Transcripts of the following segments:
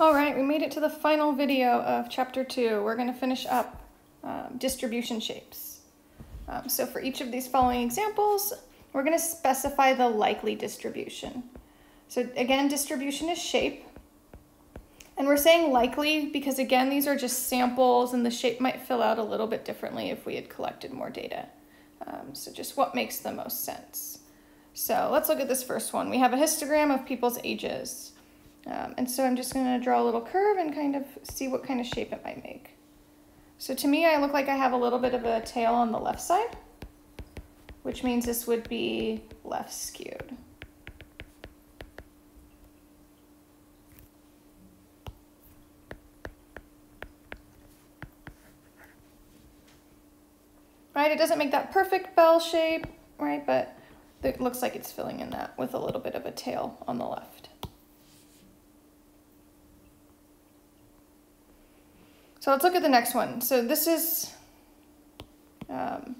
All right, we made it to the final video of chapter two. We're gonna finish up um, distribution shapes. Um, so for each of these following examples, we're gonna specify the likely distribution. So again, distribution is shape. And we're saying likely because again, these are just samples and the shape might fill out a little bit differently if we had collected more data. Um, so just what makes the most sense. So let's look at this first one. We have a histogram of people's ages. Um, and so I'm just going to draw a little curve and kind of see what kind of shape it might make. So to me, I look like I have a little bit of a tail on the left side, which means this would be left skewed. Right, it doesn't make that perfect bell shape, right, but it looks like it's filling in that with a little bit of a tail on the left. So let's look at the next one. So this is um,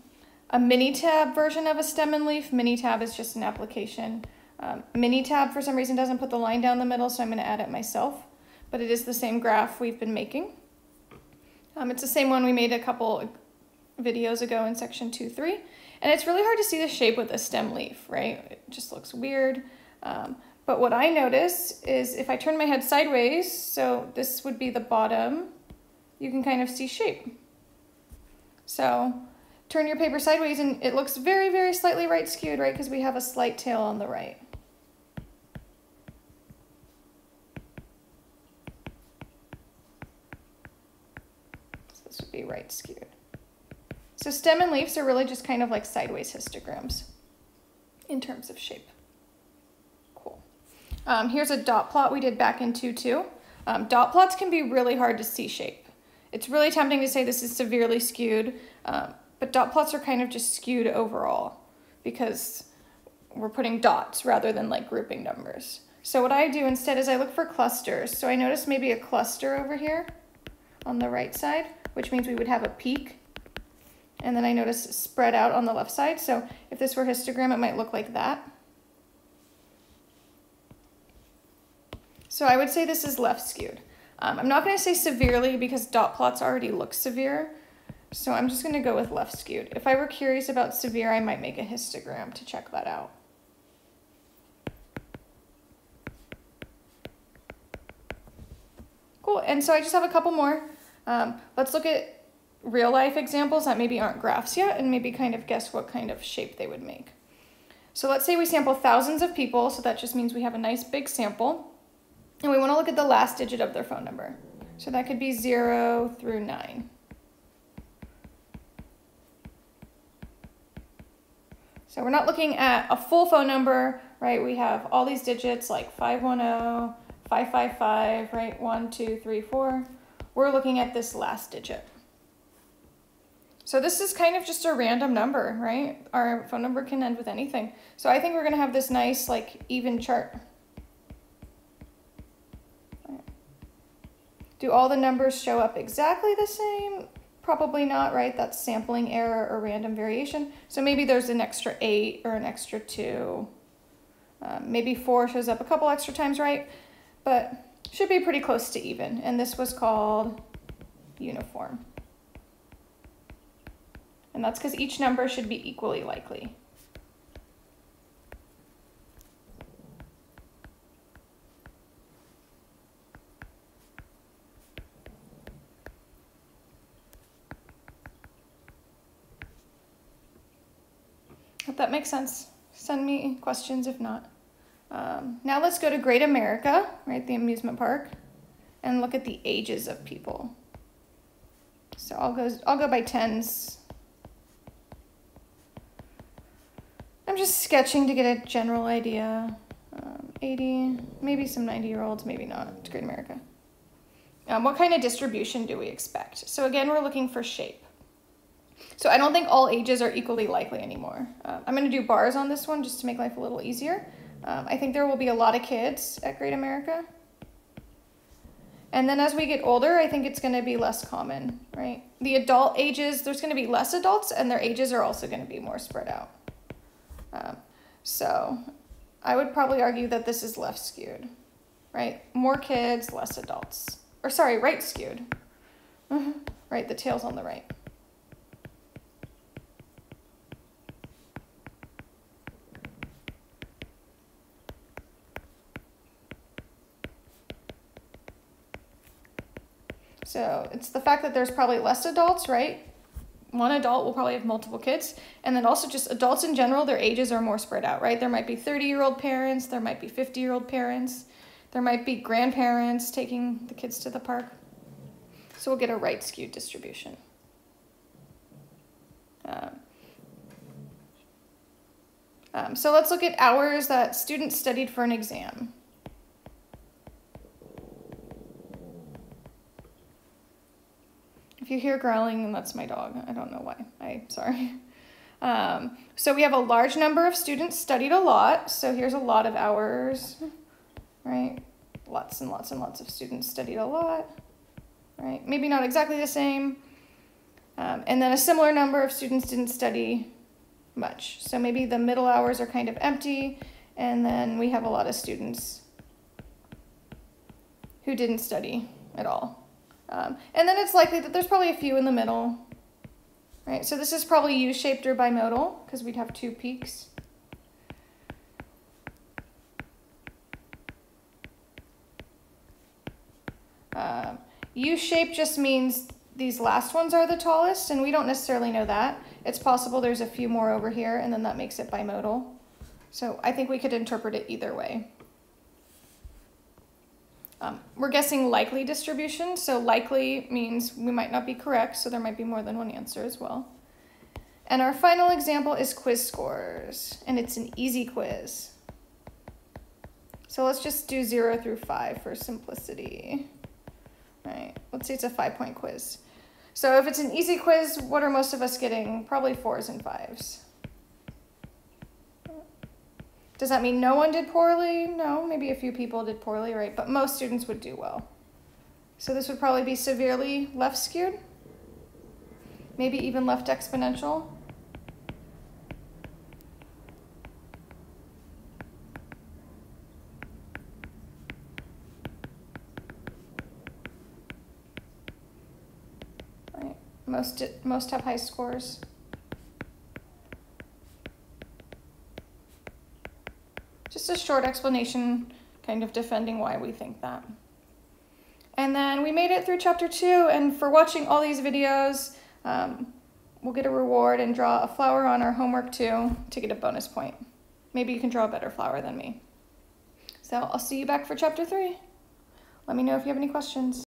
a Minitab version of a stem and leaf. Minitab is just an application. Um, Minitab, for some reason, doesn't put the line down the middle, so I'm going to add it myself. But it is the same graph we've been making. Um, it's the same one we made a couple videos ago in section 2-3. And it's really hard to see the shape with a stem leaf, right? It just looks weird. Um, but what I notice is if I turn my head sideways, so this would be the bottom, you can kind of see shape. So turn your paper sideways and it looks very, very slightly right skewed, right? Because we have a slight tail on the right. So this would be right skewed. So stem and leaves are really just kind of like sideways histograms in terms of shape. Cool. Um, here's a dot plot we did back in 2-2. Um, dot plots can be really hard to see shape. It's really tempting to say this is severely skewed, um, but dot plots are kind of just skewed overall because we're putting dots rather than like grouping numbers. So what I do instead is I look for clusters. So I notice maybe a cluster over here on the right side, which means we would have a peak. And then I notice spread out on the left side. So if this were histogram, it might look like that. So I would say this is left skewed. Um, I'm not going to say severely because dot plots already look severe, so I'm just going to go with left skewed. If I were curious about severe, I might make a histogram to check that out. Cool, and so I just have a couple more. Um, let's look at real life examples that maybe aren't graphs yet and maybe kind of guess what kind of shape they would make. So let's say we sample thousands of people, so that just means we have a nice big sample. And we want to look at the last digit of their phone number. So that could be 0 through 9. So we're not looking at a full phone number, right? We have all these digits like 510, 555, right? 1, 2, 3, 4. We're looking at this last digit. So this is kind of just a random number, right? Our phone number can end with anything. So I think we're going to have this nice like even chart. Do all the numbers show up exactly the same? Probably not, right? That's sampling error or random variation. So maybe there's an extra eight or an extra two. Um, maybe four shows up a couple extra times, right? But should be pretty close to even. And this was called uniform. And that's because each number should be equally likely. That makes sense. Send me questions if not. Um, now let's go to Great America, right, the amusement park, and look at the ages of people. So I'll go, I'll go by tens. I'm just sketching to get a general idea. Um, 80, maybe some 90 year olds, maybe not. It's Great America. Um, what kind of distribution do we expect? So again, we're looking for shape. So I don't think all ages are equally likely anymore. Uh, I'm going to do bars on this one just to make life a little easier. Um, I think there will be a lot of kids at Great America. And then as we get older, I think it's going to be less common, right? The adult ages, there's going to be less adults, and their ages are also going to be more spread out. Um, so I would probably argue that this is left skewed. right? More kids, less adults. Or sorry, right skewed. right, the tail's on the right. So it's the fact that there's probably less adults, right? One adult will probably have multiple kids. And then also just adults in general, their ages are more spread out, right? There might be 30 year old parents, there might be 50 year old parents, there might be grandparents taking the kids to the park. So we'll get a right skewed distribution. Um, um, so let's look at hours that students studied for an exam. If you hear growling, and that's my dog. I don't know why. I sorry. Um, so we have a large number of students studied a lot. So here's a lot of hours, right? Lots and lots and lots of students studied a lot, right? Maybe not exactly the same. Um, and then a similar number of students didn't study much. So maybe the middle hours are kind of empty, and then we have a lot of students who didn't study at all. Um, and then it's likely that there's probably a few in the middle, right? So this is probably U-shaped or bimodal because we'd have two peaks. Uh, U-shaped just means these last ones are the tallest, and we don't necessarily know that. It's possible there's a few more over here, and then that makes it bimodal. So I think we could interpret it either way. Um, we're guessing likely distribution, so likely means we might not be correct, so there might be more than one answer as well. And our final example is quiz scores, and it's an easy quiz. So let's just do zero through five for simplicity. All right, let's say it's a five point quiz. So if it's an easy quiz, what are most of us getting? Probably fours and fives. Does that mean no one did poorly? No, maybe a few people did poorly, right? But most students would do well. So this would probably be severely left skewed, maybe even left exponential. Right. Most, most have high scores. Just a short explanation, kind of defending why we think that. And then we made it through chapter two, and for watching all these videos, um, we'll get a reward and draw a flower on our homework too to get a bonus point. Maybe you can draw a better flower than me. So I'll see you back for chapter three. Let me know if you have any questions.